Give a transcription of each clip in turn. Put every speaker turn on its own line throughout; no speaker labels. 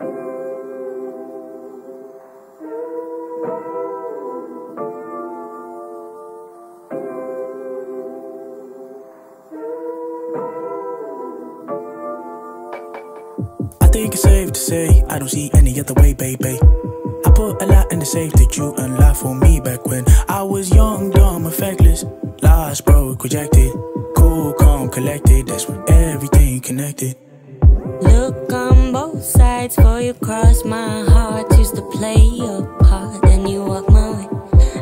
I think it's safe to say I don't see any other way, baby. I put a lot in the safe that you unlocked for me back when I was young, dumb, affectless, lost, broke, rejected, cool, calm, collected. That's when everything connected.
Look sides for you cross my heart. Used to play your part, then you walk my way.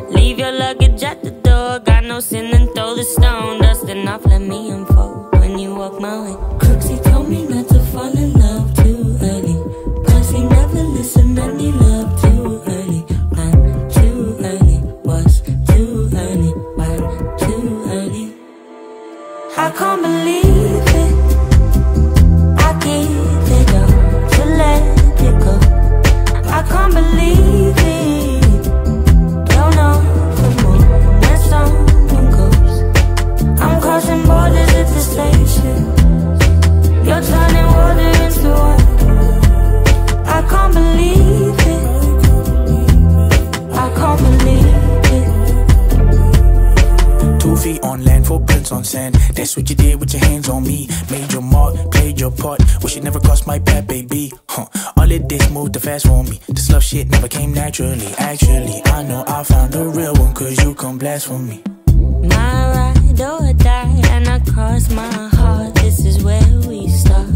Leave your luggage at the door. Got no sin and throw the stone. Dusting off, let me unfold when you walk my way. Crooksy told me not to fall in love too early. Cause he never listened and he loved too early. I'm too early, was too early, why too early? I can't believe
on land, footprints on sand. That's what you did with your hands on me. Made your mark, played your part. Wish it never crossed my path, baby. Huh. All of this moved too fast for me. This love shit never came naturally. Actually, I know I found the real one, cause you come blast for me.
My ride or die, and I cross my heart. This is where we start